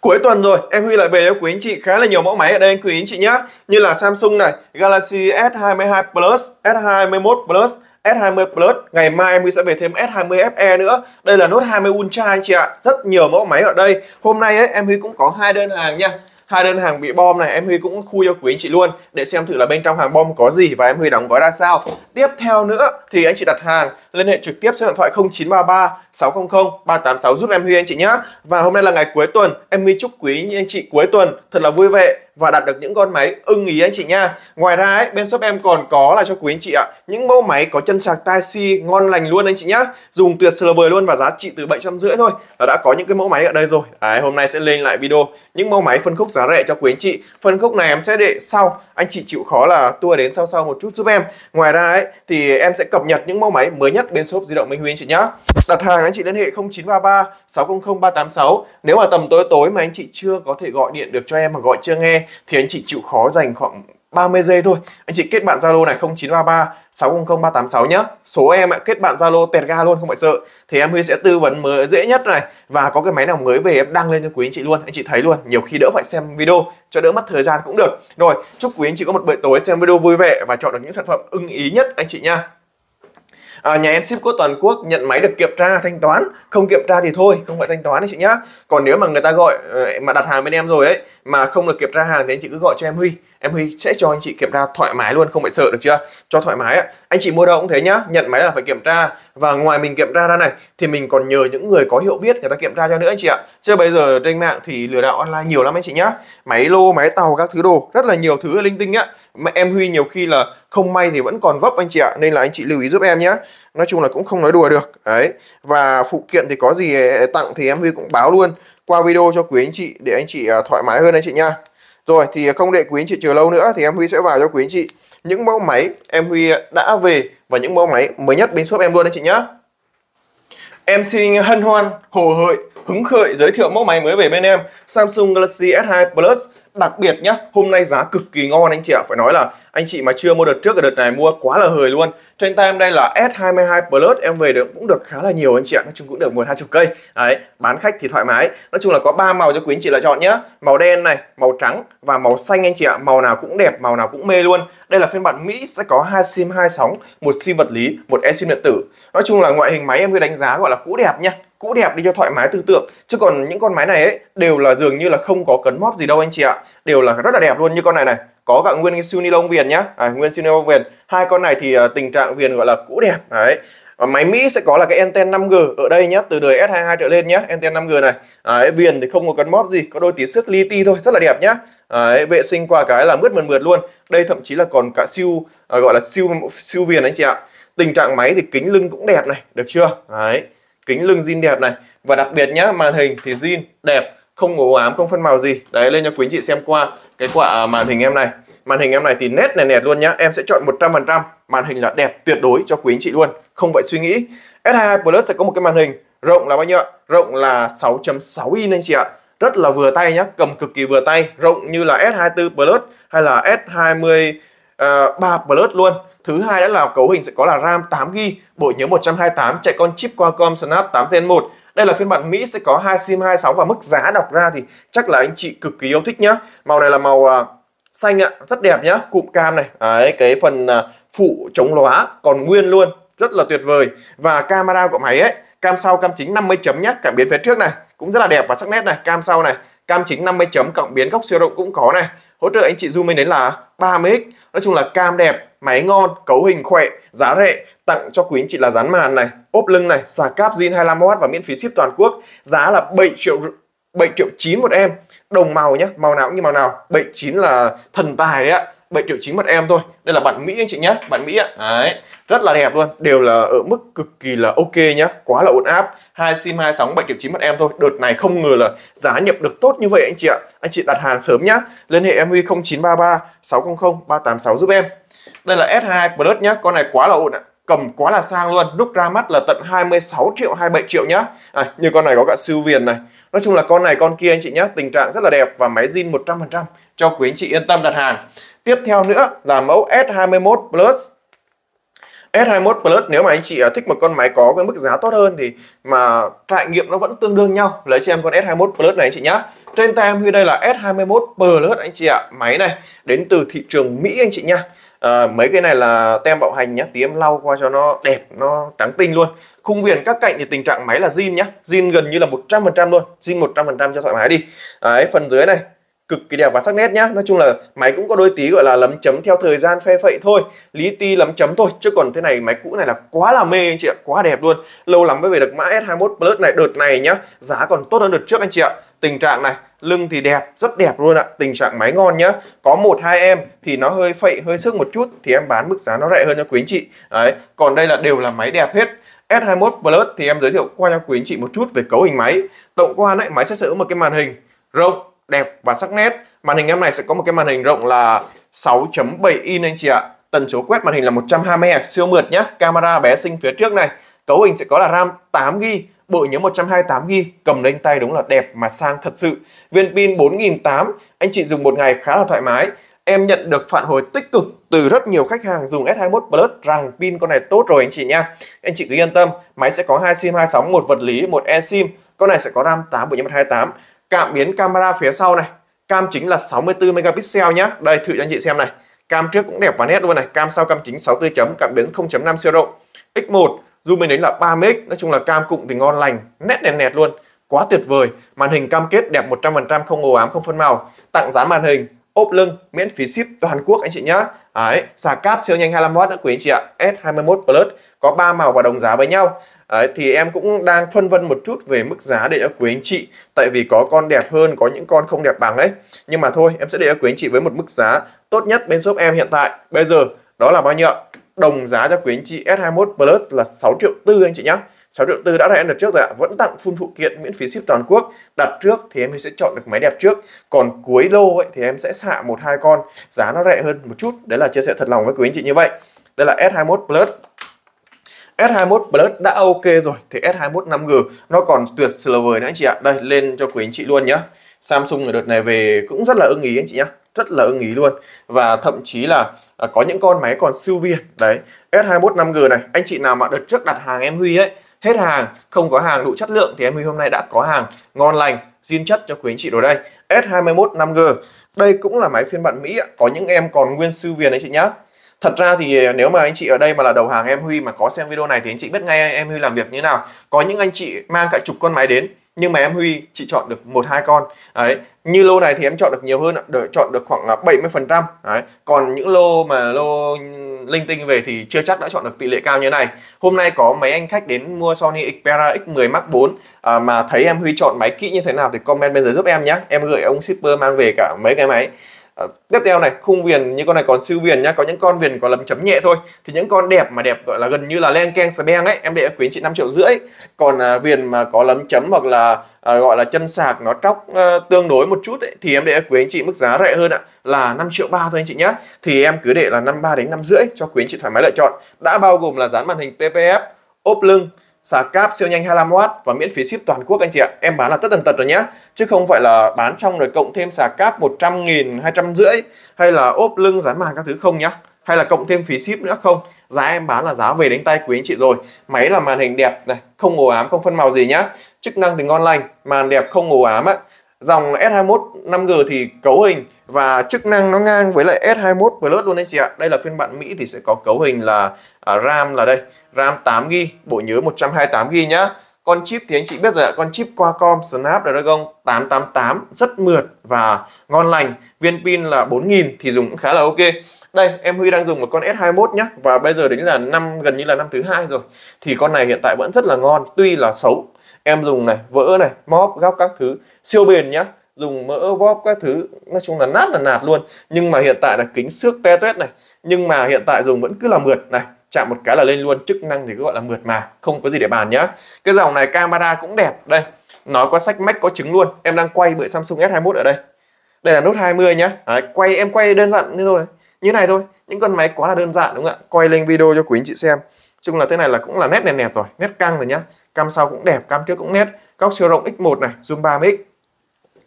Cuối tuần rồi, em Huy lại về cho quý anh chị khá là nhiều mẫu máy ở đây quý anh chị nhé Như là Samsung này, Galaxy S22 Plus, S21 Plus, S20 Plus. Ngày mai em Huy sẽ về thêm S20 FE nữa. Đây là Note 20 Ultra anh chị ạ. Rất nhiều mẫu máy ở đây. Hôm nay ấy, em Huy cũng có hai đơn hàng nha hai đơn hàng bị bom này em Huy cũng khui cho quý anh chị luôn. Để xem thử là bên trong hàng bom có gì và em Huy đóng gói ra sao. Tiếp theo nữa thì anh chị đặt hàng liên hệ trực tiếp số điện thoại 0933 600 386 giúp em Huy anh chị nhé và hôm nay là ngày cuối tuần em Huy chúc quý anh chị cuối tuần thật là vui vẻ và đạt được những con máy ưng ý anh chị nha ngoài ra ấy, bên shop em còn có là cho quý anh chị ạ những mẫu máy có chân sạc tai si ngon lành luôn anh chị nhá. Dùng tuyệt sờ vời luôn và giá trị từ bảy trăm rưỡi thôi là đã có những cái mẫu máy ở đây rồi. Đấy, hôm nay sẽ lên lại video những mẫu máy phân khúc giá rẻ cho quý anh chị. Phân khúc này em sẽ để sau anh chị chịu khó là tua đến sau sau một chút giúp em. Ngoài ra ấy thì em sẽ cập nhật những mẫu máy mới nhất bên shop di động Minh Huy anh chị nhé. đặt hàng anh chị liên hệ 0933 600 386 nếu mà tầm tối tối mà anh chị chưa có thể gọi điện được cho em mà gọi chưa nghe, thì anh chị chịu khó dành khoảng 30 giây thôi. Anh chị kết bạn Zalo này 0933 600 386 nhá. Số em ạ, kết bạn Zalo tẹt ga luôn, không phải sợ. Thì em Huy sẽ tư vấn mới dễ nhất này. Và có cái máy nào mới về em đăng lên cho quý anh chị luôn. Anh chị thấy luôn, nhiều khi đỡ phải xem video, cho đỡ mất thời gian cũng được. Rồi, chúc quý anh chị có một buổi tối xem video vui vẻ và chọn được những sản phẩm ưng ý nhất, anh chị nha à, nhà em ship code toàn quốc nhận máy được kiểm tra thanh toán. Không kiểm tra thì thôi không phải thanh toán đấy chị nhá. Còn nếu mà người ta gọi ờ, mà đặt hàng bên em rồi ấy mà không được kiểm tra hàng thì anh chị cứ gọi cho em Huy. Em Huy sẽ cho anh chị kiểm tra thoải mái luôn không phải sợ được chưa? Cho thoải mái ạ. Anh chị mua đâu cũng thế nhá nhận máy là phải kiểm tra. Và ngoài mình kiểm tra ra này thì mình còn nhờ những người có hiểu biết người ta kiểm tra cho nữa anh chị ạ. Chứ bây giờ trên mạng thì lừa đảo online nhiều lắm anh chị nhá. Máy lô máy tàu các thứ đồ rất là nhiều thứ linh tinh á mà em Huy nhiều khi là không may thì vẫn còn vấp anh chị ạ nên là anh chị lưu ý giúp em nhé. Nói chung là cũng không nói đùa được đấy. Và phụ kiện thì có gì tặng thì em Huy cũng báo luôn. Qua video cho quý anh chị để anh chị à, thoải mái hơn anh chị nha rồi thì không để quý anh chị chờ lâu nữa thì em Huy sẽ vào cho quý anh chị những mẫu máy em Huy đã về và những mẫu máy mới nhất bên shop em luôn anh chị nhé Em xin hân hoan, hồ hợi, hứng khởi giới thiệu mẫu máy mới về bên em Samsung Galaxy S2 Plus đặc biệt nhá. Hôm nay giá cực kỳ ngon anh chị ạ. Phải nói là anh chị mà chưa mua đợt trước ở đợt này mua quá là hời luôn. Trên tay em đây là S22 Plus, em về được cũng được khá là nhiều anh chị ạ. Nói chung cũng được một hai chục cây. Đấy, bán khách thì thoải mái. Nói chung là có ba màu cho quý anh chị lựa chọn nhá. Màu đen này, màu trắng và màu xanh anh chị ạ. Màu nào cũng đẹp, màu nào cũng mê luôn. Đây là phiên bản Mỹ, sẽ có hai sim, hai sóng, một sim vật lý, một sim điện tử. Nói chung là ngoại hình máy em cứ đánh giá gọi là cũ đẹp nhá cũ đẹp đi cho thoải mái tư tưởng. Chứ còn những con máy này ấy đều là dường như là không có cấn móp gì đâu anh chị ạ. Đều là rất là đẹp luôn như con này này. Có cả nguyên siêu ni lông viền nhá. À, nguyên siêu ni lông viền. Hai con này thì uh, tình trạng viền gọi là cũ đẹp. Đấy. Và máy Mỹ sẽ có là cái anten 5G ở đây nhá từ đời S22 trở lên nhá anten 5G này. Đấy, viền thì không có cấn móp gì có đôi tí xước li ti thôi rất là đẹp nhá. Đấy, vệ sinh qua cái là mướt mượt mượt luôn. Đây thậm chí là còn cả siêu uh, gọi là siêu siêu viền anh chị ạ. Tình trạng máy thì kính lưng cũng đẹp này được chưa? Đấy kính lưng zin đẹp này. Và đặc biệt nhá màn hình thì zin đẹp không ố ám không phân màu gì. Đấy lên cho quý anh chị xem qua cái quả màn hình em này. Màn hình em này thì nét này nẹt luôn nhá. Em sẽ chọn 100% màn hình là đẹp tuyệt đối cho quý anh chị luôn. Không phải suy nghĩ. S22 Plus sẽ có một cái màn hình rộng là bao nhiêu ạ? Rộng là 6.6 inch anh chị ạ. Rất là vừa tay nhá cầm cực kỳ vừa tay. Rộng như là S24 Plus hay là S23 uh, à, Plus luôn. Thứ hai đó là cấu hình sẽ có là RAM 8GB, bộ nhớ 128 chạy con chip Qualcomm Snap 8 Gen 1. Đây là phiên bản Mỹ sẽ có hai sim 26 và mức giá đọc ra thì chắc là anh chị cực kỳ yêu thích nhá. Màu này là màu uh, xanh ạ, rất đẹp nhá, cụm cam này. Đấy, cái phần uh, phụ chống lóa còn nguyên luôn, rất là tuyệt vời. Và camera của máy ấy, cam sau cam chính 50 chấm nhá, cảm biến phía trước này cũng rất là đẹp và sắc nét này, cam sau này, cam chính 50 chấm cộng biến góc siêu rộng cũng có này. Hỗ trợ anh chị zoom lên đến là 30x. Nói chung là cam đẹp, máy ngon, cấu hình khỏe, giá rẻ, tặng cho quý anh chị là dán màn này, ốp lưng này, xà cáp zin 25W và miễn phí ship toàn quốc. Giá là 7 triệu 7 triệu 9 một em. Đồng màu nhé, màu nào cũng như màu nào. 79 là thần tài đấy ạ. 7 triệu 9 mặt em thôi. Đây là bản Mỹ anh chị nhé, bản Mỹ ạ. Đấy, rất là đẹp luôn, đều là ở mức cực kỳ là ok nhá, quá là ổn áp. Hai sim hai sóng 7 triệu 9 mặt em thôi. Đợt này không ngờ là giá nhập được tốt như vậy anh chị ạ. Anh chị đặt hàng sớm nhá. Liên hệ em Huy 0933 600 386 giúp em. Đây là S2 Plus nhá, con này quá là ổn ạ. Cầm quá là sang luôn, lúc ra mắt là tận 26 triệu 27 triệu nhá. À, như con này có cả siêu viền này. Nói chung là con này con kia anh chị nhá, tình trạng rất là đẹp và máy zin 100% cho quý anh chị yên tâm đặt hàng. Tiếp theo nữa là mẫu S21 Plus. S21 Plus nếu mà anh chị à, thích một con máy có cái mức giá tốt hơn thì mà trải nghiệm nó vẫn tương đương nhau lấy cho em con S21 Plus này anh chị nhá. Trên tay em Huy đây là S21 Plus anh chị ạ. Máy này đến từ thị trường Mỹ anh chị nha à, mấy cái này là tem bạo hành nhá tí em lau qua cho nó đẹp nó trắng tinh luôn. Khung viền các cạnh thì tình trạng máy là zin nhá. Zin gần như là 100% luôn zin 100% cho thoải mái đi. À, Đấy, phần dưới này cực kỳ đẹp và sắc nét nhá. Nói chung là máy cũng có đôi tí gọi là lấm chấm theo thời gian phe phậy thôi. Lý ti lấm chấm thôi, chứ còn thế này máy cũ này là quá là mê anh chị ạ, quá đẹp luôn. Lâu lắm mới về được mã S21 Plus này, đợt này nhá, giá còn tốt hơn đợt trước anh chị ạ. Tình trạng này, lưng thì đẹp, rất đẹp luôn ạ. Tình trạng máy ngon nhá. Có một hai em thì nó hơi phậy, hơi sức một chút, thì em bán mức giá nó rẻ hơn cho quý anh chị. Đấy, còn đây là đều là máy đẹp hết. S21 Plus thì em giới thiệu qua cho quý anh chị một chút về cấu hình máy. Tổng quan đấy máy sẽ sở hữu một cái màn hình rộng đẹp và sắc nét. Màn hình em này sẽ có một cái màn hình rộng là 6.7 inch anh chị ạ. Tần số quét màn hình là 120 Hz, siêu mượt nhá. Camera bé xinh phía trước này. Cấu hình sẽ có là RAM 8 GB bộ nhớ 128 GB cầm lên tay đúng là đẹp mà sang thật sự. Viên pin 4008 anh chị dùng một ngày khá là thoải mái. Em nhận được phản hồi tích cực từ rất nhiều khách hàng dùng S21 Plus rằng pin con này tốt rồi anh chị nha anh chị cứ yên tâm, máy sẽ có hai sim hai sóng, một vật lý, một eSIM con này sẽ có RAM 8 bộ nhớ 128 cảm biến camera phía sau này. Cam chính là 64 megapixel nhé đây, thử cho anh chị xem này. Cam trước cũng đẹp và nét luôn này. Cam sau cam chính 64 chấm cảm biến 0.5 siêu rộng x1 zoom mình đến là 3 mx nói chung là cam cụm thì ngon lành, nét đẹp nẹt luôn. Quá tuyệt vời. Màn hình cam kết đẹp 100% không ồ ám, không phân màu. Tặng giá màn hình, ốp lưng, miễn phí ship toàn quốc anh chị nhá. Đấy xà cáp siêu nhanh 25W nữa quý anh chị ạ. S21 Plus, có 3 màu và đồng giá với nhau. Đấy, thì em cũng đang phân vân một chút về mức giá để cho quý anh chị. Tại vì có con đẹp hơn có những con không đẹp bằng ấy. Nhưng mà thôi em sẽ để cho quý anh chị với một mức giá tốt nhất bên shop em hiện tại. Bây giờ đó là bao nhiêu đồng giá cho quý anh chị S21 Plus là 6 triệu tư anh chị nhé 6 triệu tư đã ra em đặt trước rồi ạ. Vẫn tặng full phụ kiện miễn phí ship toàn quốc. Đặt trước thì em sẽ chọn được máy đẹp trước. Còn cuối lô ấy thì em sẽ xạ một hai con. Giá nó rẻ hơn một chút. Đấy là chia sẻ thật lòng với quý anh chị như vậy. Đây là S21 Plus. S21 Plus đã ok rồi thì S21 5G nó còn tuyệt vời nữa anh chị ạ. Đây lên cho quý anh chị luôn nhá. Samsung ở đợt này về cũng rất là ưng ý anh chị nhá. Rất là ưng ý luôn. Và thậm chí là à, có những con máy còn siêu việt. Đấy S21 5G này anh chị nào mà đợt trước đặt hàng em Huy ấy hết hàng không có hàng đủ chất lượng thì em Huy hôm nay đã có hàng ngon lành zin chất cho quý anh chị rồi đây. S21 5G đây cũng là máy phiên bản Mỹ ạ. Có những em còn nguyên siêu việt anh chị nhá. Thật ra thì à, nếu mà anh chị ở đây mà là đầu hàng em Huy mà có xem video này thì anh chị biết ngay em Huy làm việc như thế nào. Có những anh chị mang cả chục con máy đến nhưng mà em Huy chỉ chọn được một hai con. Đấy, như lô này thì em chọn được nhiều hơn để chọn được khoảng à, 70 phần trăm còn những lô mà lô linh tinh về thì chưa chắc đã chọn được tỷ lệ cao như này. Hôm nay có mấy anh khách đến mua Sony Xperia X10 Mark 4 à, mà thấy em Huy chọn máy kỹ như thế nào thì comment bên dưới giúp em nhé. Em gửi ông shipper mang về cả mấy cái máy Uh, tiếp theo này khung viền như con này còn siêu viền nhá có những con viền có lấm chấm nhẹ thôi. Thì những con đẹp mà đẹp gọi là gần như là len keng sờ beng ấy em để quý anh chị 5 triệu rưỡi. Còn à, viền mà có lấm chấm hoặc là à, gọi là chân sạc nó tróc à, tương đối một chút ấy, thì em để quý anh chị mức giá rẻ hơn ạ là 5 triệu ba thôi anh chị nhá. Thì em cứ để là 53 đến năm rưỡi cho quý anh chị thoải mái lựa chọn. Đã bao gồm là dán màn hình PPF ốp lưng sạc cáp siêu nhanh 25W và miễn phí ship toàn quốc anh chị ạ. Em bán là tất tần tật rồi nhá. Chứ không phải là bán trong rồi cộng thêm sạc cáp 100 nghìn, 200 rưỡi hay là ốp lưng dán màn các thứ không nhá. Hay là cộng thêm phí ship nữa không. Giá em bán là giá về đến tay quý anh chị rồi. Máy là màn hình đẹp này, không ồ ám, không phân màu gì nhá. Chức năng thì ngon lành, màn đẹp không ồ ám á. Dòng S21 5G thì cấu hình và chức năng nó ngang với lại S21 Plus luôn anh chị ạ. Đây là phiên bản Mỹ thì sẽ có cấu hình là à, RAM là đây RAM 8GB, bộ nhớ 128GB nhá. Con chip thì anh chị biết rồi ạ, con chip Qualcomm Snapdragon 888 rất mượt và ngon lành. Viên pin là 4000 thì dùng cũng khá là ok. Đây, em Huy đang dùng một con S21 nhá và bây giờ đến là năm gần như là năm thứ hai rồi. Thì con này hiện tại vẫn rất là ngon, tuy là xấu. Em dùng này, vỡ này, móp, góc các thứ siêu bền nhá dùng mỡ vóp các thứ nói chung là nát là nạt luôn nhưng mà hiện tại là kính xước te tuét này nhưng mà hiện tại dùng vẫn cứ là mượt này chạm một cái là lên luôn chức năng thì cứ gọi là mượt mà không có gì để bàn nhá. Cái dòng này camera cũng đẹp đây. Nói qua sách mách có trứng luôn. Em đang quay bởi Samsung S21 ở đây. Đây là Note 20 nhá. Đấy, quay em quay đơn giản như thôi như này thôi. Những con máy quá là đơn giản đúng không ạ? Quay lên video cho quý anh chị xem. Chung là thế này là cũng là nét nền nẹt rồi nét căng rồi nhá. Cam sau cũng đẹp cam trước cũng nét. Góc siêu rộng x1 này zoom 3 x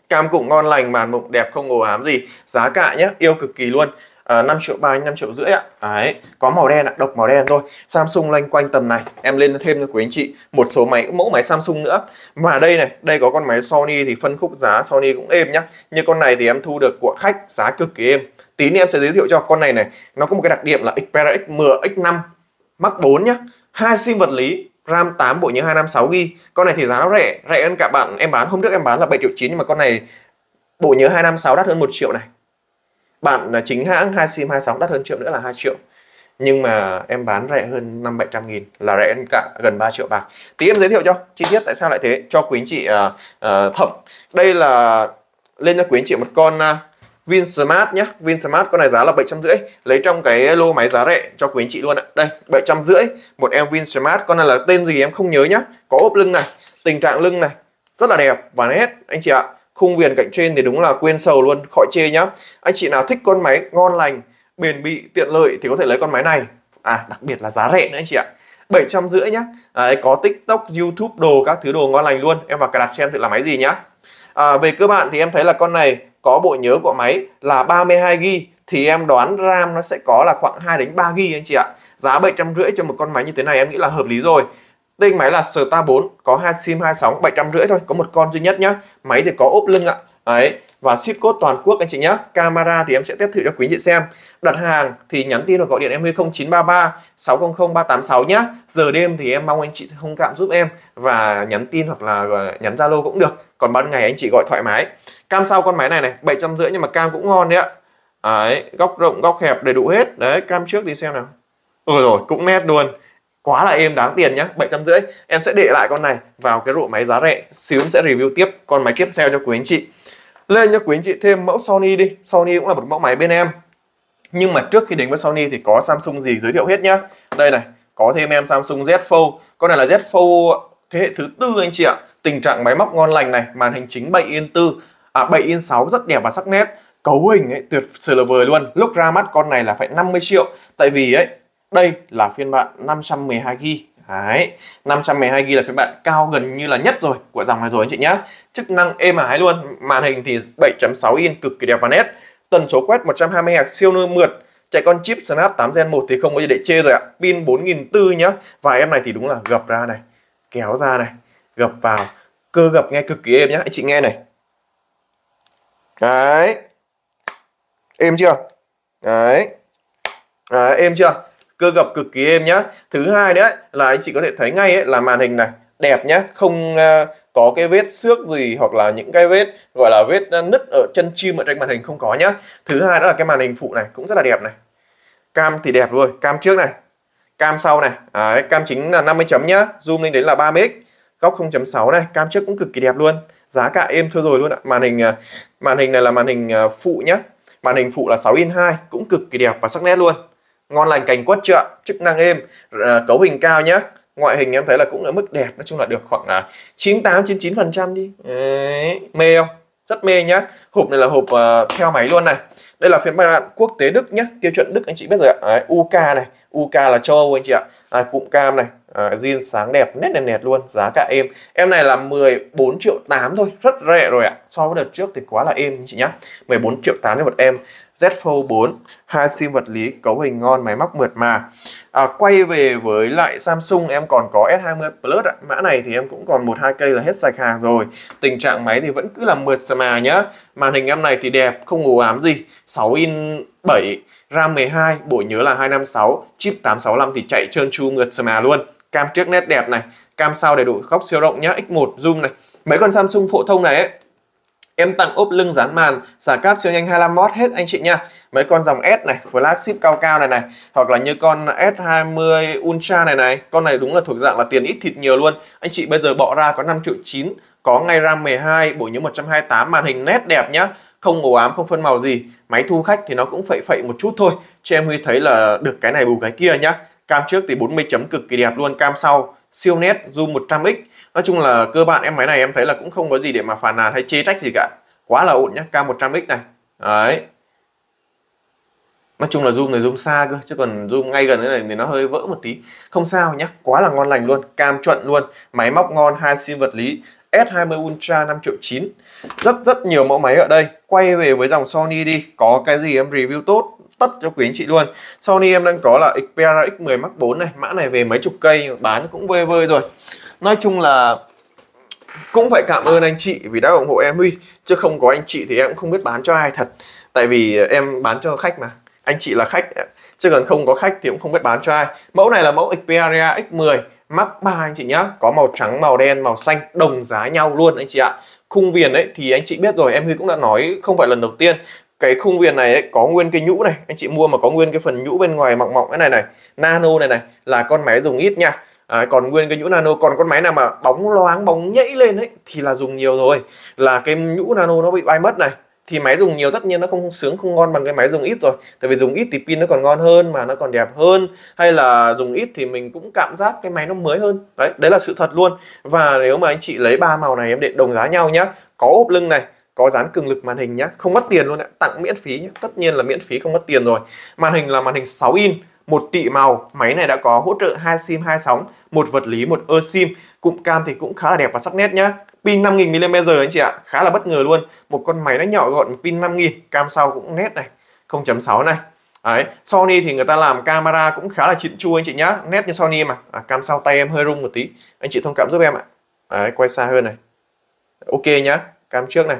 cam cũng ngon lành màn mục đẹp không ồ ám gì. Giá cả nhé yêu cực kỳ luôn. Ờ, à, 5 triệu 3 5 triệu rưỡi ạ. Đấy có màu đen ạ độc màu đen thôi. Samsung loanh quanh tầm này. Em lên thêm cho quý anh chị một số máy mẫu máy Samsung nữa. Mà đây này đây có con máy Sony thì phân khúc giá Sony cũng êm nhá. Như con này thì em thu được của khách giá cực kỳ êm. Tí nữa em sẽ giới thiệu cho con này này. Nó có một cái đặc điểm là Xperia X10 X5 Max 4 nhá. Hai sim vật lý RAM 8 bộ nhớ 256GB con này thì giá nó rẻ rẻ hơn cả bạn. Em bán hôm trước em bán là 7 triệu 9 nhưng mà con này bộ nhớ 256 đắt hơn 1 triệu này bạn là chính hãng hai sim 26 đắt hơn triệu nữa là 2 triệu. Nhưng mà em bán rẻ hơn 5 700 nghìn là rẻ hơn cả gần 3 triệu bạc. Tí em giới thiệu cho chi tiết tại sao lại thế? Cho quý anh chị uh, uh, thẩm. Đây là lên cho quý anh chị một con uh, Vinsmart nhé Vinsmart con này giá là 750 lấy trong cái lô máy giá rẻ cho quý anh chị luôn ạ. Đây 750 một em Vinsmart. Con này là tên gì em không nhớ nhá. Có ốp lưng này tình trạng lưng này. Rất là đẹp và nét anh chị ạ khung viền cạnh trên thì đúng là quên sầu luôn khỏi chê nhá. Anh chị nào thích con máy ngon lành bền bị tiện lợi thì có thể lấy con máy này. À đặc biệt là giá rẻ nữa anh chị ạ. bảy trăm rưỡi nhá. À, có tiktok youtube đồ các thứ đồ ngon lành luôn. Em vào cài đặt xem thử là máy gì nhá. À, về cơ bản thì em thấy là con này có bộ nhớ của máy là 32 g thì em đoán RAM nó sẽ có là khoảng 2 đến 3 g anh chị ạ. Giá 750 cho một con máy như thế này em nghĩ là hợp lý rồi. Tên máy là Star 4 có hai sim hai sóng 750 thôi, có một con duy nhất nhá. Máy thì có ốp lưng ạ. Đấy, và ship code toàn quốc anh chị nhé. Camera thì em sẽ test thử cho quý anh chị xem. Đặt hàng thì nhắn tin hoặc gọi điện em 0933 600 386 nhá. Giờ đêm thì em mong anh chị thông cảm giúp em và nhắn tin hoặc là nhắn Zalo cũng được. Còn ban ngày anh chị gọi thoải mái. Cam sau con máy này này, 750 nhưng mà cam cũng ngon đấy ạ. Đấy, góc rộng, góc hẹp đầy đủ hết. Đấy, cam trước thì xem nào. Ừ rồi, cũng nét luôn quá là êm đáng tiền nhá 750 em sẽ để lại con này vào cái rổ máy giá rẻ. Xíu em sẽ review tiếp con máy tiếp theo cho quý anh chị. Lên cho quý anh chị thêm mẫu Sony đi. Sony cũng là một mẫu máy bên em. Nhưng mà trước khi đến với Sony thì có Samsung gì giới thiệu hết nhá. Đây này, có thêm em Samsung Z Fold. Con này là Z Fold thế hệ thứ tư anh chị ạ. Tình trạng máy móc ngon lành này, màn hình chính 7 in 4 à 7 in 6 rất đẹp và sắc nét. Cấu hình ấy, tuyệt vời luôn. Lúc ra mắt con này là phải 50 triệu. Tại vì ấy đây là phiên bản 512 GB Đấy, 512 GB là phiên bản cao gần như là nhất rồi của dòng này rồi anh chị nhé Chức năng êm ái luôn, màn hình thì 7.6 inch cực kỳ đẹp và nét. Tần số quét 120 Hz siêu nơ mượt. Chạy con chip Snap 8 Gen 1 thì không có gì để chê rồi ạ. Pin 4400 nhá. Và em này thì đúng là gập ra này, kéo ra này, gập vào. Cơ gập nghe cực kỳ êm nhá. Anh chị nghe này. Đấy. Êm chưa? Đấy. Đấy, êm chưa? Cơ gập cực kỳ êm nhá. Thứ hai đấy là anh chị có thể thấy ngay ấy, là màn hình này đẹp nhá. Không uh, có cái vết xước gì hoặc là những cái vết gọi là vết à, nứt ở chân chim ở trên màn hình không có nhá. Thứ hai đó là cái màn hình phụ này cũng rất là đẹp này. Cam thì đẹp rồi cam trước này cam sau này. Đấy, cam chính là 50 chấm nhá zoom lên đến là 30x góc 0.6 này cam trước cũng cực kỳ đẹp luôn. Giá cả êm thôi rồi luôn ạ. Màn hình à, màn hình này là màn hình phụ nhá. Màn hình phụ là 6 in 2 cũng cực kỳ đẹp và sắc nét luôn ngon lành cành quất chưa chức năng êm à, cấu hình cao nhá. Ngoại hình em thấy là cũng ở mức đẹp nói chung là được khoảng là 98 99 phần trăm đi. Đấy, mê không? Rất mê nhá. Hộp này là hộp uh, theo máy luôn này. Đây là phiên bản quốc tế Đức nhá. Tiêu chuẩn Đức anh chị biết rồi ạ. Đấy, UK này. UK là châu Âu anh chị ạ. À, cụm cam này. À, jean sáng đẹp nét nét nét luôn giá cả êm. Em này là 14 triệu 8 thôi rất rẻ rồi ạ. So với đợt trước thì quá là êm anh chị nhá. 14 triệu 8 cho một em. Z Fold 4 hai sim vật lý cấu hình ngon máy móc mượt mà. À, quay về với lại Samsung em còn có S20 Plus ạ. mã này thì em cũng còn một hai cây là hết sạch hàng rồi. Tình trạng máy thì vẫn cứ là mượt mà nhá. Màn hình em này thì đẹp không ngủ ám gì. 6 in 7 RAM 12 bộ nhớ là 256 chip 865 thì chạy trơn tru mượt mà luôn. Cam trước nét đẹp này cam sau đầy đủ góc siêu rộng nhá x1 zoom này. Mấy con Samsung phổ thông này ấy Em tặng ốp lưng dán màn, xả cáp siêu nhanh 25W hết anh chị nha. Mấy con dòng S này, flagship cao cao này này, hoặc là như con S20 Ultra này này, con này đúng là thuộc dạng là tiền ít thịt nhiều luôn. Anh chị bây giờ bỏ ra có 5 triệu 9, có ngay RAM 12, bộ nhớ 128, màn hình nét đẹp nhá không ổ ám không phân màu gì máy thu khách thì nó cũng phậy phậy một chút thôi cho em huy thấy là được cái này bù cái kia nhá cam trước thì 40 chấm cực kỳ đẹp luôn cam sau siêu nét zoom 100x nói chung là cơ bản em máy này em thấy là cũng không có gì để mà phàn nàn hay chê trách gì cả. Quá là ổn nhá cam 100x này. Đấy. Nói chung là zoom này zoom xa cơ, chứ còn zoom ngay gần này thì nó hơi vỡ một tí. Không sao nhá, quá là ngon lành luôn, cam chuẩn luôn. Máy móc ngon, hai sim vật lý S20 Ultra 5 triệu 9 rất rất nhiều mẫu máy ở đây. Quay về với dòng Sony đi, có cái gì em review tốt, tất cho quý anh chị luôn. Sony em đang có là Xperia X10 Mark 4 này, mã này về mấy chục cây, bán cũng vơi vơi rồi nói chung là cũng phải cảm ơn anh chị vì đã ủng hộ em Huy chứ không có anh chị thì em cũng không biết bán cho ai thật. Tại vì em bán cho khách mà. Anh chị là khách chứ còn không có khách thì cũng không biết bán cho ai. Mẫu này là mẫu Xperia X10 Mark 3 anh chị nhá. Có màu trắng màu đen màu xanh đồng giá nhau luôn anh chị ạ. Khung viền ấy thì anh chị biết rồi em Huy cũng đã nói không phải lần đầu tiên. Cái khung viền này ấy, có nguyên cái nhũ này. Anh chị mua mà có nguyên cái phần nhũ bên ngoài mỏng mỏng cái này này nano này này là con máy dùng ít nha à, còn nguyên cái nhũ nano còn con máy nào mà bóng loáng bóng nhảy lên ấy thì là dùng nhiều rồi. Là cái nhũ nano nó bị bay mất này thì máy dùng nhiều tất nhiên nó không sướng không ngon bằng cái máy dùng ít rồi. Tại vì dùng ít thì pin nó còn ngon hơn mà nó còn đẹp hơn. Hay là dùng ít thì mình cũng cảm giác cái máy nó mới hơn. Đấy đấy là sự thật luôn. Và nếu mà anh chị lấy ba màu này em để đồng giá nhau nhá có ốp lưng này có dán cường lực màn hình nhá không mất tiền luôn ạ tặng miễn phí nhá. Tất nhiên là miễn phí không mất tiền rồi. Màn hình là màn hình 6 in một tỷ màu. Máy này đã có hỗ trợ hai sim hai sóng một vật lý một ơ sim cụm cam thì cũng khá là đẹp và sắc nét nhá. Pin 5000 mAh anh chị ạ. Khá là bất ngờ luôn. Một con máy nó nhỏ gọn pin 5000 cam sau cũng nét này 0.6 này. Đấy, Sony thì người ta làm camera cũng khá là chịn chu anh chị nhá. Nét như Sony mà. À, cam sau tay em hơi rung một tí. Anh chị thông cảm giúp em ạ. Đấy, quay xa hơn này. Ok nhá cam trước này.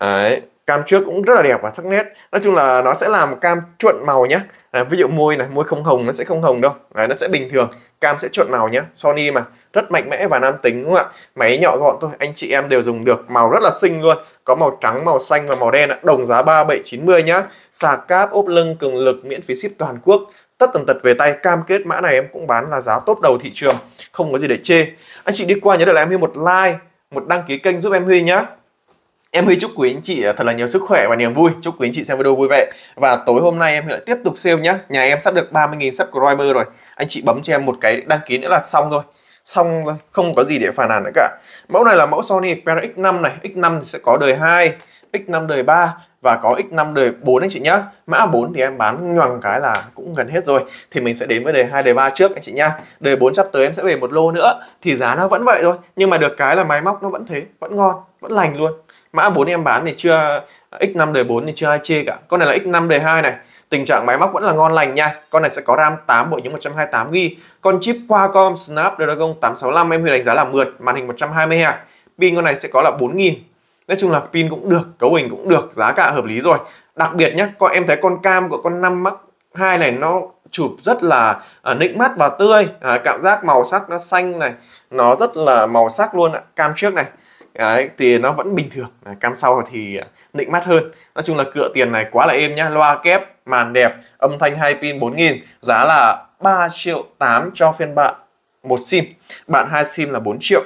Đấy, cam trước cũng rất là đẹp và sắc nét. Nói chung là nó sẽ làm cam chuẩn màu nhé à, ví dụ môi này môi không hồng nó sẽ không hồng đâu. À, nó sẽ bình thường. Cam sẽ chuẩn màu nhé Sony mà. Rất mạnh mẽ và nam tính đúng không ạ? Máy nhỏ gọn thôi. Anh chị em đều dùng được. Màu rất là xinh luôn. Có màu trắng màu xanh và màu đen ạ. Đồng giá 3790 nhá. Sạc cáp ốp lưng cường lực miễn phí ship toàn quốc. Tất tần tật về tay cam kết mã này em cũng bán là giá tốt đầu thị trường. Không có gì để chê. Anh chị đi qua nhớ để lại em Huy một like một đăng ký kênh giúp em Huy nhá. Em Huy chúc quý anh chị à, thật là nhiều sức khỏe và niềm vui. Chúc quý anh chị xem video vui vẻ. Và tối hôm nay em lại tiếp tục sale nhá. Nhà em sắp được 30.000 subscriber rồi. Anh chị bấm cho em một cái đăng ký nữa là xong thôi. Xong rồi, không có gì để phàn nàn nữa cả. Mẫu này là mẫu Sony Xperia X5 này. X5 thì sẽ có đời 2, X5 đời 3 và có X5 đời 4 anh chị nhá. Mã 4 thì em bán nhoằng cái là cũng gần hết rồi. Thì mình sẽ đến với đời 2, đời 3 trước anh chị nhá. Đời 4 sắp tới em sẽ về một lô nữa. Thì giá nó vẫn vậy thôi. Nhưng mà được cái là máy móc nó vẫn thế, vẫn ngon, vẫn lành luôn mã 4 em bán thì chưa X5 đời 4 thì chưa ai chê cả. Con này là X5 đời 2 này. Tình trạng máy móc vẫn là ngon lành nha. Con này sẽ có RAM 8 bộ nhớ 128 GB con chip Qualcomm Snapdragon 865 em huy đánh giá là mượt màn hình 120 Hz pin con này sẽ có là 4000 nói chung là pin cũng được cấu hình cũng được giá cả hợp lý rồi. Đặc biệt nhé con em thấy con cam của con 5 Mark 2 này nó chụp rất là uh, nịnh mắt và tươi. À, cảm giác màu sắc nó xanh này nó rất là màu sắc luôn ạ. Cam trước này. Đấy, thì nó vẫn bình thường. À, cam sau thì nịnh mắt hơn. Nói chung là cựa tiền này quá là êm nhá. Loa kép màn đẹp âm thanh hai pin 4000 giá là 3 triệu 8 cho phiên bản một sim. Bạn hai sim là 4 triệu.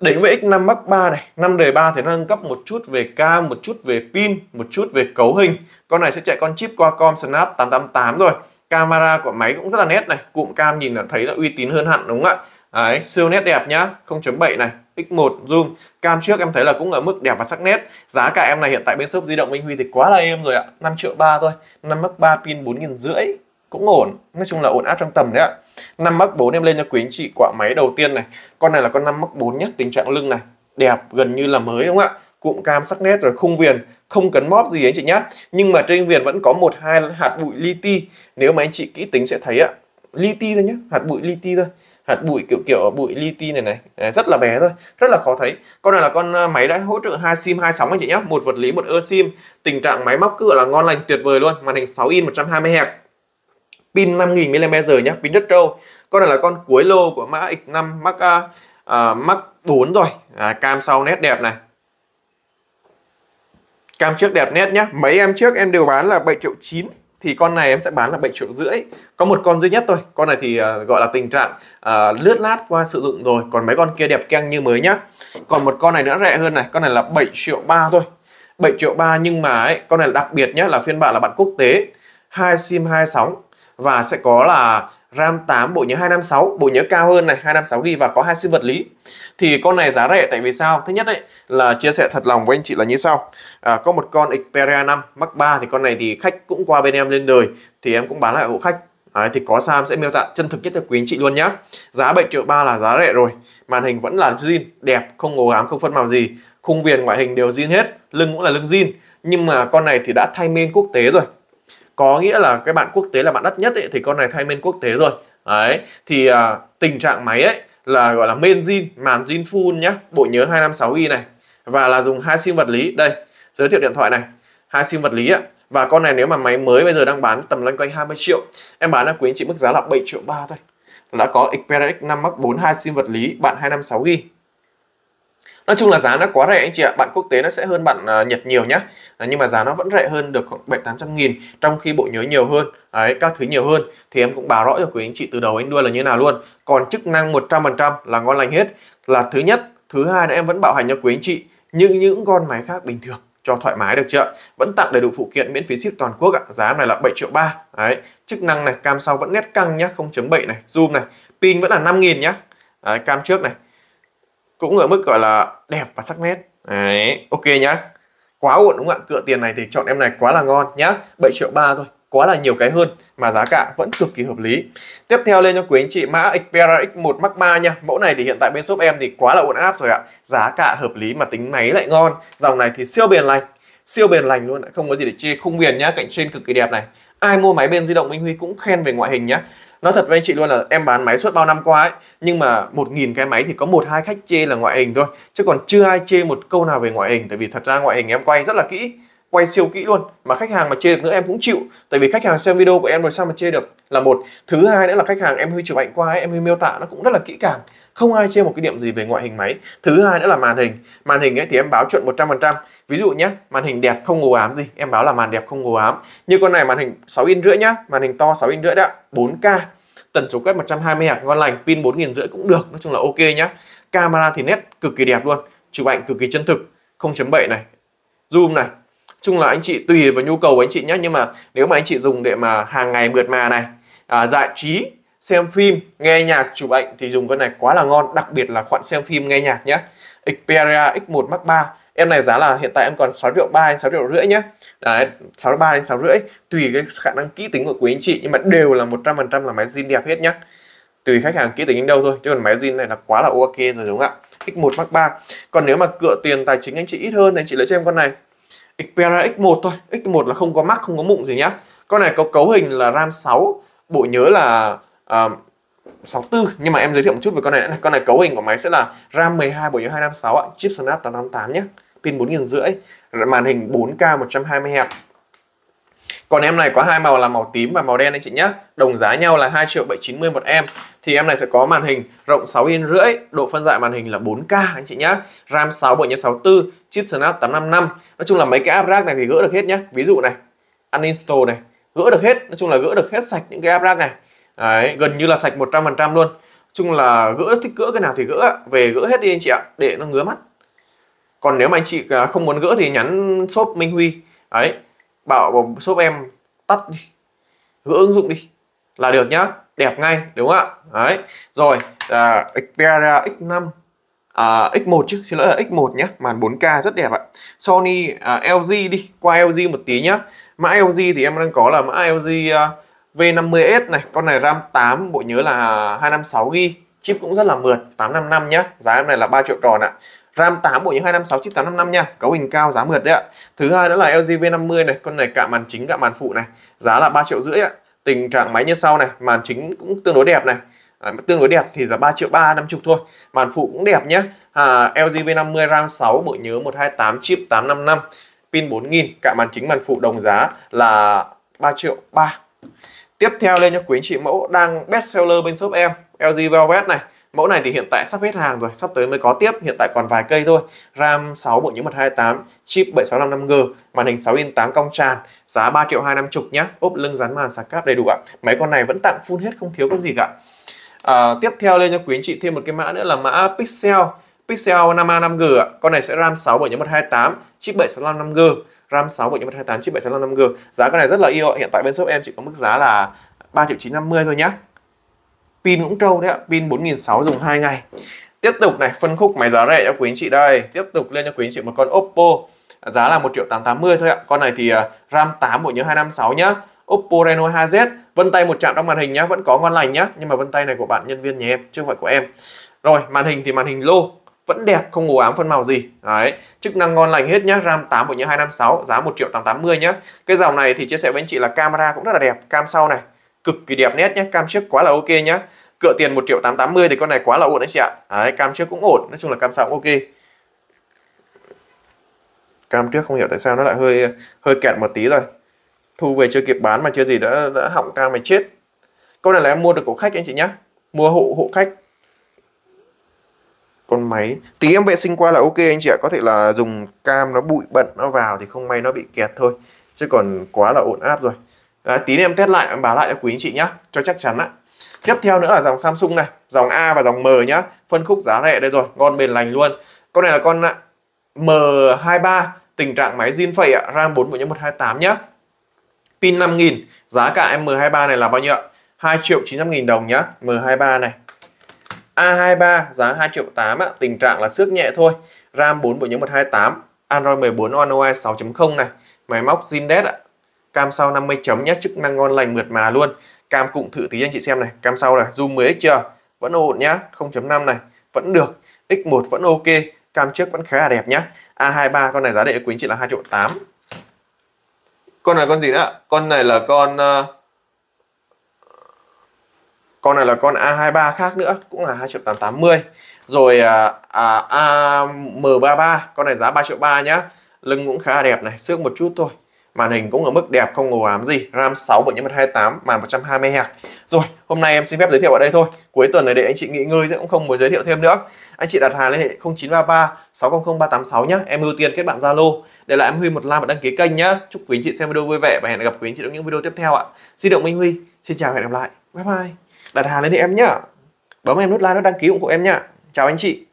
Đến với X5 Mark 3 này 5 đời 3 thì nó nâng cấp một chút về cam một chút về pin một chút về cấu hình. Con này sẽ chạy con chip Qualcomm Snap 888 rồi. Camera của máy cũng rất là nét này. Cụm cam nhìn là thấy là uy tín hơn hẳn đúng không ạ? Đấy, siêu nét đẹp nhá. 0.7 này. X1 zoom. Cam trước em thấy là cũng ở mức đẹp và sắc nét. Giá cả em này hiện tại bên shop di động Minh Huy thì quá là êm rồi ạ. 5 triệu ba thôi. 5 mắc 3 pin 4 nghìn rưỡi. Cũng ổn. Nói chung là ổn áp trong tầm đấy ạ. 5 mắc 4 em lên cho quý anh chị quả máy đầu tiên này. Con này là con 5 mắc 4 nhé tình trạng lưng này. Đẹp, gần như là mới đúng không ạ? Cụm cam sắc nét rồi, khung viền. Không cấn móp gì anh chị nhá. Nhưng mà trên viền vẫn có một, hai hạt bụi li ti. Nếu mà anh chị kỹ tính sẽ thấy ạ. Li ti thôi nhé hạt bụi li ti thôi hạt bụi kiểu kiểu bụi li ti này này. Rất là bé thôi rất là khó thấy. Con này là con à, máy đã hỗ trợ hai sim hai sóng anh chị nhé một vật lý một ơ sim. Tình trạng máy móc cứ là ngon lành tuyệt vời luôn. Màn hình 6 in 120 Hz pin 5000 mAh nhé pin rất trâu. Con này là con cuối lô của mã X5 Mark uh, Mark 4 rồi. À, cam sau nét đẹp này. Cam trước đẹp nét nhá. Mấy em trước em đều bán là 7 triệu 9 thì con này em sẽ bán là 7 triệu rưỡi. Có một con duy nhất thôi. Con này thì uh, gọi là tình trạng uh, lướt lát qua sử dụng rồi. Còn mấy con kia đẹp keng như mới nhá. Còn một con này nữa rẻ hơn này. Con này là 7 triệu ba thôi. 7 triệu ba nhưng mà ấy, con này là đặc biệt nhá là phiên bản là bản quốc tế. Hai sim hai sóng. Và sẽ có là RAM 8 bộ nhớ 256 bộ nhớ cao hơn này 256GB và có hai sim vật lý. Thì con này giá rẻ tại vì sao? Thứ nhất đấy là chia sẻ thật lòng với anh chị là như sau. À, có một con Xperia 5 Mark 3 thì con này thì khách cũng qua bên em lên đời thì em cũng bán lại hộ khách. Đấy, thì có sao sẽ miêu tả chân thực nhất cho quý anh chị luôn nhá. Giá 7 triệu ba là giá rẻ rồi màn hình vẫn là zin đẹp không ngố ám không phân màu gì. Khung viền ngoại hình đều zin hết lưng cũng là lưng zin nhưng mà con này thì đã thay main quốc tế rồi có nghĩa là cái bạn quốc tế là bạn đắt nhất ấy, thì con này thay main quốc tế rồi. Đấy thì à, tình trạng máy ấy là gọi là main zin màn zin full nhá. Bộ nhớ 256 g này. Và là dùng hai sim vật lý. Đây giới thiệu điện thoại này. Hai sim vật lý ạ. Và con này nếu mà máy mới bây giờ đang bán tầm loanh quanh 20 triệu. Em bán cho quý anh chị mức giá là 7 triệu ba thôi. Đã có Xperia X5 Max 4 hai sim vật lý bạn 256 g Nói chung là giá nó quá rẻ anh chị ạ. Bạn quốc tế nó sẽ hơn bạn uh, Nhật nhiều nhá. À, nhưng mà giá nó vẫn rẻ hơn được khoảng 7 800 nghìn trong khi bộ nhớ nhiều hơn. Đấy, các thứ nhiều hơn thì em cũng báo rõ cho quý anh chị từ đầu anh đuôi là như nào luôn. Còn chức năng 100% là ngon lành hết. Là thứ nhất, thứ hai là em vẫn bảo hành cho quý anh chị như những con máy khác bình thường cho thoải mái được chưa vẫn tặng đầy đủ phụ kiện miễn phí ship toàn quốc ạ giá này là 7 triệu ba đấy chức năng này cam sau vẫn nét căng nhá 0.7 này zoom này pin vẫn là 5.000 nhá đấy, cam trước này cũng ở mức, gọi là, đẹp và sắc nét. Đấy, ok nhá. Quá ổn đúng không ạ? Cựa tiền này thì chọn em này quá là ngon nhá. 7 triệu ba thôi, quá là nhiều cái hơn mà giá cả vẫn cực kỳ hợp lý. Tiếp theo lên cho quý anh chị mã Xperia X1 Max 3 nha. Mẫu này thì hiện tại bên shop em thì quá là ổn áp rồi ạ. Giá cả hợp lý mà tính máy lại ngon. Dòng này thì siêu bền lành, siêu bền lành luôn không có gì để chê, khung viền nhá, cạnh trên cực kỳ đẹp này. Ai mua máy bên di động Minh Huy cũng khen về ngoại hình nhá nói thật với anh chị luôn là em bán máy suốt bao năm qua ấy nhưng mà một nghìn cái máy thì có một hai khách chê là ngoại hình thôi. Chứ còn chưa ai chê một câu nào về ngoại hình tại vì thật ra ngoại hình em quay rất là kỹ quay siêu kỹ luôn. Mà khách hàng mà chê được nữa em cũng chịu tại vì khách hàng xem video của em rồi sao mà chê được? Là một. Thứ hai nữa là khách hàng em huy chụp ảnh qua ấy, em huy miêu tả nó cũng rất là kỹ càng không ai chê một cái điểm gì về ngoại hình máy. Thứ hai nữa là màn hình. Màn hình ấy thì em báo chuẩn 100% ví dụ nhé màn hình đẹp không ngố ám gì. Em báo là màn đẹp không ngố ám. Như con này màn hình 6 inch rưỡi nhá. Màn hình to 6 inch rưỡi đã 4K tần số quét 120 Hz ngon lành. Pin 4 rưỡi cũng được. Nói chung là ok nhá. Camera thì nét cực kỳ đẹp luôn. Chụp ảnh cực kỳ chân thực. 0.7 này. Zoom này. Chung là anh chị tùy vào nhu cầu của anh chị nhé nhưng mà nếu mà anh chị dùng để mà hàng ngày mượt mà này à, giải trí xem phim, nghe nhạc, chụp ảnh thì dùng con này quá là ngon, đặc biệt là khoản xem phim nghe nhạc nhé Xperia X1 Mark 3 em này giá là hiện tại em còn 6 triệu 3 đến 6 triệu rưỡi nhé đấy 6 3 đến 6 rưỡi. Tùy cái khả năng kỹ tính của quý anh chị, nhưng mà đều là 100% là máy zin đẹp hết nhá. Tùy khách hàng kỹ tính đến đâu thôi, chứ còn máy zin này là quá là ok rồi đúng không ạ? X1 Mark 3 còn nếu mà cựa tiền tài chính anh chị ít hơn, thì anh chị lấy cho em con này. Xperia X1 thôi. X1 là không có mắc không có mụn gì nhá. Con này có cấu hình là RAM 6 bộ nhớ là uh, 64 nhưng mà em giới thiệu một chút về con này con này cấu hình của máy sẽ là RAM 12 bộ nhớ 256 ạ. Chip Snap 888 nhé. Pin 4500, màn hình 4K 120 Hz còn em này có hai màu là màu tím và màu đen anh chị nhé. Đồng giá nhau là 2 triệu 790 một em. Thì em này sẽ có màn hình rộng 6 inch rưỡi. Độ phân giải màn hình là 4K anh chị nhé. RAM 6 bộ nhớ 64 chip Snap 855 nói chung là mấy cái app rác này thì gỡ được hết nhé. Ví dụ này uninstall này gỡ được hết. Nói chung là gỡ được hết sạch những cái app rác này. Đấy, gần như là sạch 100% luôn. Chung là gỡ thích gỡ cái nào thì gỡ về gỡ hết đi anh chị ạ để nó ngứa mắt. Còn nếu mà anh chị à, không muốn gỡ thì nhắn shop Minh Huy. Ấy bảo shop em tắt đi. Gỡ ứng dụng đi. Là được nhá. Đẹp ngay đúng không ạ? Đấy. Rồi à, Xperia X5 à, X1 chứ xin lỗi là X1 nhé màn 4K rất đẹp ạ. Sony à, LG đi. Qua LG một tí nhá. Mã LG thì em đang có là mã LG uh, à, V50S này con này RAM 8 bộ nhớ là 256GB chip cũng rất là mượt 855 nhá giá em này là 3 triệu tròn ạ. RAM 8 bộ nhớ 256 chip 855 nha cấu hình cao giá mượt đấy ạ. Thứ hai đó là LG V50 này con này cả màn chính cả màn phụ này giá là 3 triệu rưỡi ạ. Tình trạng máy như sau này màn chính cũng tương đối đẹp này. À, tương đối đẹp thì là 3 triệu 3 50 thôi. Màn phụ cũng đẹp nhé à, LG V50 RAM 6 bộ nhớ 128 chip 855 pin 4000 cả màn chính màn phụ đồng giá là 3 triệu 3 tiếp theo lên cho quý anh chị mẫu đang best seller bên shop em LG Velvet này Mẫu này thì hiện tại sắp hết hàng rồi, sắp tới mới có tiếp, hiện tại còn vài cây thôi. RAM 6 bộ nhớ mật 28, chip 7655G, màn hình 6 inch 8 cong tràn, giá 3 triệu 250 nhá, ốp lưng dán màn sạc cáp đầy đủ ạ. Mấy con này vẫn tặng full hết không thiếu cái gì cả. À, tiếp theo lên cho quý anh chị thêm một cái mã nữa là mã Pixel Pixel 5A 5G ạ. Con này sẽ RAM 6 bộ nhớ mật 28, chip 765 5G, RAM 6 bộ nhớ mật 28, chip 765 5G. Giá cái này rất là yêu, hiện tại bên shop em chỉ có mức giá là 3 triệu 950 thôi nhá. Pin cũng trâu đấy ạ. Pin 4600 dùng 2 ngày. Tiếp tục này phân khúc máy giá rẻ cho quý anh chị đây. Tiếp tục lên cho quý anh chị một con Oppo. Giá là 1 triệu 880 thôi ạ. Con này thì à, RAM 8 bộ nhớ 256 nhá. Oppo Reno 2Z vân tay một chạm trong màn hình nhá. Vẫn có ngon lành nhá. Nhưng mà vân tay này của bạn nhân viên nhà em chứ không phải của em. Rồi màn hình thì màn hình lô vẫn đẹp không ồ ám phân màu gì. Đấy chức năng ngon lành hết nhá RAM 8 bộ nhớ 256 giá 1 triệu 880 nhá. Cái dòng này thì chia sẻ với anh chị là camera cũng rất là đẹp cam sau này cực kỳ đẹp nét nhé cam trước quá là ok nhá. Cựa tiền 1 triệu 880 thì con này quá là ổn anh chị ạ. Đấy, cam trước cũng ổn nói chung là cam sau cũng ok. Cam trước không hiểu tại sao nó lại hơi hơi kẹt một tí rồi. Thu về chưa kịp bán mà chưa gì đã đã hỏng cam mày chết. Con này là em mua được của khách anh chị nhá. Mua hộ hộ khách con máy. Tí em vệ sinh qua là ok anh chị ạ. Có thể là dùng cam nó bụi bẩn nó vào thì không may nó bị kẹt thôi. Chứ còn quá là ổn áp rồi. Đấy, tí em test lại em báo lại cho quý anh chị nhá. Cho chắc chắn ạ. Tiếp theo nữa là dòng Samsung này. Dòng A và dòng M nhá. Phân khúc giá rẻ đây rồi. Ngon bền lành luôn. Con này là con M23 tình trạng máy zin phẩy ạ. RAM 4 bộ nhớ 128 nhá. Pin 5000 giá cả M23 này là bao nhiêu ạ? 2 triệu 900 nghìn đồng nhá. M23 này. A23 giá 2 triệu 8 ạ. Tình trạng là xước nhẹ thôi. RAM 4 bộ nhớ 128 Android 14 One UI 6.0 này. Máy móc zin ạ. Cam sau 50 chấm nhé chức năng ngon lành mượt mà luôn. Cam cụm thử tí anh chị xem này. Cam sau này zoom 10x chưa? Vẫn ổn nhá 0.5 này. Vẫn được. X1 vẫn ok. Cam trước vẫn khá là đẹp nhá. A23 con này giá đệ quý anh chị là 2 triệu 8 con này con gì nữa con này là con uh, con này là con A23 khác nữa cũng là 2 triệu 880 rồi à, à, AM33 con này giá 3 triệu 3 nhá. Lưng cũng khá là đẹp này xước một chút thôi. Màn hình cũng ở mức đẹp không ồ ám gì. RAM 6 bộ nhớ 128 màn 120 Hz. Rồi hôm nay em xin phép giới thiệu ở đây thôi. Cuối tuần này để anh chị nghỉ ngơi sẽ cũng không muốn giới thiệu thêm nữa. Anh chị đặt hàng liên hệ 0933 600 386 nhé em ưu tiên kết bạn Zalo. Để lại em Huy một like và đăng ký kênh nhá. Chúc quý anh chị xem video vui vẻ và hẹn gặp quý anh chị trong những video tiếp theo ạ. Di động Minh Huy. Xin chào và hẹn gặp lại. Bye bye đặt hàng lên đi em nhá. Bấm em nút like nó đăng ký ủng hộ em nhá. Chào anh chị.